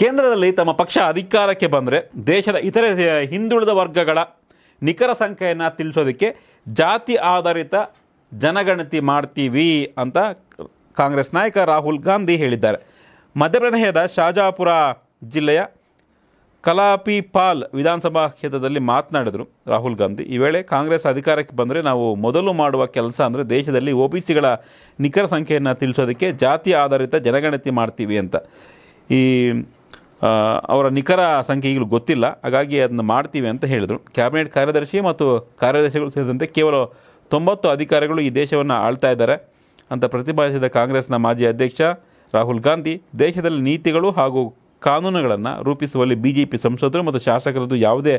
ಕೇಂದ್ರದಲ್ಲಿ ತಮ್ಮ ಪಕ್ಷ ಅಧಿಕಾರಕ್ಕೆ ಬಂದರೆ ದೇಶದ ಇತರೆ ಹಿಂದುಳಿದ ವರ್ಗಗಳ ನಿಖರ ಸಂಖ್ಯೆಯನ್ನು ತಿಳಿಸೋದಕ್ಕೆ ಜಾತಿ ಆಧಾರಿತ ಜನಗಣತಿ ಮಾಡ್ತೀವಿ ಅಂತ ಕಾಂಗ್ರೆಸ್ ನಾಯಕ ರಾಹುಲ್ ಗಾಂಧಿ ಹೇಳಿದ್ದಾರೆ. ಮಧ್ಯಪ್ರದೇಶದ ಶಾಜಾಪುರ ಜಿಲ್ಲೆಯ ಕಲಾಪಿಪಾಲ್ ವಿಧಾನಸಭಾ ಕ್ಷೇತ್ರದಲ್ಲಿ ಮಾತನಾಡಿದರು ರಾಹುಲ್ ಗಾಂಧಿ. ಈ ವೇಳೆ ಕಾಂಗ್ರೆಸ್ ಅಧಿಕಾರಕ್ಕೆ ಬಂದರೆ ನಾವು ಮೊದಲು ಮಾಡುವ ಕೆಲಸ ಅಂದರೆ ದೇಶದಲ್ಲಿ ಒ ಬಿ ಸಿಗಳ ನಿಖರ ಸಂಖ್ಯೆಯನ್ನು ತಿಳಿಸೋದಕ್ಕೆ ಜಾತಿ ಆಧಾರಿತ ಜನಗಣತಿ ಮಾಡ್ತೀವಿ ಅಂತ. ಈ ಅವರ ನಿಖರ ಸಂಖ್ಯೆ ಈಗಲೂ ಗೊತ್ತಿಲ್ಲ. ಹಾಗಾಗಿ ಅದನ್ನು ಮಾಡ್ತೀವಿ ಅಂತ ಹೇಳಿದರು. ಕ್ಯಾಬಿನೆಟ್ ಕಾರ್ಯದರ್ಶಿ ಮತ್ತು ಕಾರ್ಯದರ್ಶಿಗಳು ಸೇರಿದಂತೆ ಕೇವಲ ತೊಂಬತ್ತು ಅಧಿಕಾರಿಗಳು ಈ ದೇಶವನ್ನು ಆಳ್ತಾ ಇದ್ದಾರೆ ಅಂತ ಪ್ರತಿಪಾದಿಸಿದ ಕಾಂಗ್ರೆಸ್ನ ಮಾಜಿ ಅಧ್ಯಕ್ಷ ರಾಹುಲ್ ಗಾಂಧಿ, ದೇಶದಲ್ಲಿ ನೀತಿಗಳು ಹಾಗೂ ಕಾನೂನುಗಳನ್ನು ರೂಪಿಸುವಲ್ಲಿ ಬಿ ಜೆ ಪಿ ಸಂಸದರು ಮತ್ತು ಶಾಸಕರದ್ದು ಯಾವುದೇ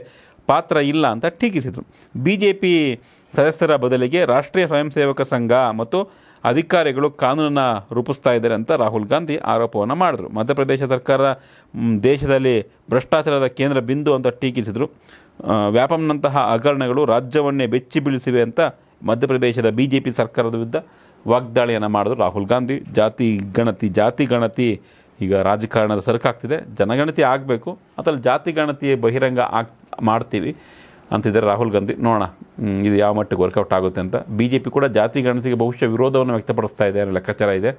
ಪಾತ್ರ ಇಲ್ಲ ಅಂತ ಟೀಕಿಸಿದರು. ಬಿ ಜೆ ಪಿ ಸದಸ್ಯರ ಬದಲಿಗೆ ರಾಷ್ಟ್ರೀಯ ಸ್ವಯಂ ಸೇವಕ ಸಂಘ ಮತ್ತು ಅಧಿಕಾರಿಗಳು ಕಾನೂನನ್ನು ರೂಪಿಸ್ತಾ ಇದ್ದಾರೆ ಅಂತ ರಾಹುಲ್ ಗಾಂಧಿ ಆರೋಪವನ್ನು ಮಾಡಿದ್ರು. ಮಧ್ಯಪ್ರದೇಶ ಸರ್ಕಾರ ದೇಶದಲ್ಲಿ ಭ್ರಷ್ಟಾಚಾರದ ಕೇಂದ್ರ ಬಿಂದು ಅಂತ ಟೀಕಿಸಿದರು. ವ್ಯಾಪಂನಂತಹ ಹಗರಣಗಳು ರಾಜ್ಯವನ್ನೇ ಬೆಚ್ಚಿ ಬೀಳಿಸಿವೆ ಅಂತ ಮಧ್ಯಪ್ರದೇಶದ ಬಿ ಜೆ ಪಿ ಸರ್ಕಾರದ ವಿರುದ್ಧ ವಾಗ್ದಾಳಿಯನ್ನು ಮಾಡಿದ್ರು ರಾಹುಲ್ ಗಾಂಧಿ. ಜಾತಿ ಗಣತಿ ಜಾತಿ ಗಣತಿ ಈಗ ರಾಜಕಾರಣದ ಸರಕಾಗ್ತಿದೆ. ಜನಗಣತಿ ಆಗಬೇಕು. ಅದರಲ್ಲಿ ಜಾತಿ ಗಣತಿ ಬಹಿರಂಗ ಆಗ್, ಮಾಡ್ತೀವಿ. ಅಂತಿದ್ದಾರೆ ರಾಹುಲ್ ಗಾಂಧಿ. ನೋಡೋಣ ಇದು ಯಾವ ಮಟ್ಟಿಗೆ ವರ್ಕೌಟ್ ಆಗುತ್ತೆ ಅಂತ. ಬಿ ಜೆ ಪಿ ಕೂಡ ಜಾತಿ ಗಣತಿಗೆ ಬಹುಶಃ ವಿರೋಧವನ್ನು ವ್ಯಕ್ತಪಡಿಸ್ತಾ ಇದೆ ಅನ್ನೋ ಲೆಕ್ಕಾಚಾರ ಇದೆ.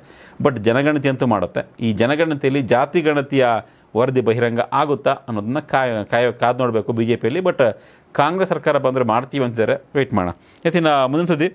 ಬಟ್ ಜನಗಣತಿ ಅಂತೂ ಮಾಡುತ್ತೆ. ಈ ಜನಗಣತಿಯಲ್ಲಿ ಜಾತಿ ಗಣತಿಯ ವರದಿ ಬಹಿರಂಗ ಆಗುತ್ತಾ ಅನ್ನೋದನ್ನ ಕಾಯ ಕಾಯ, ಕಾದು ನೋಡಬೇಕು ಬಿ ಜೆ ಪಿಯಲ್ಲಿ ಬಟ್ ಕಾಂಗ್ರೆಸ್ ಸರ್ಕಾರ ಬಂದರೆ ಮಾಡ್ತೀವಿ ಅಂತಿದ್ದಾರೆ. ವೆಯ್ಟ್ ಮಾಡೋಣ. ಯಾಕೆ ಮುಂದಿನ ಸುದ್ದಿ.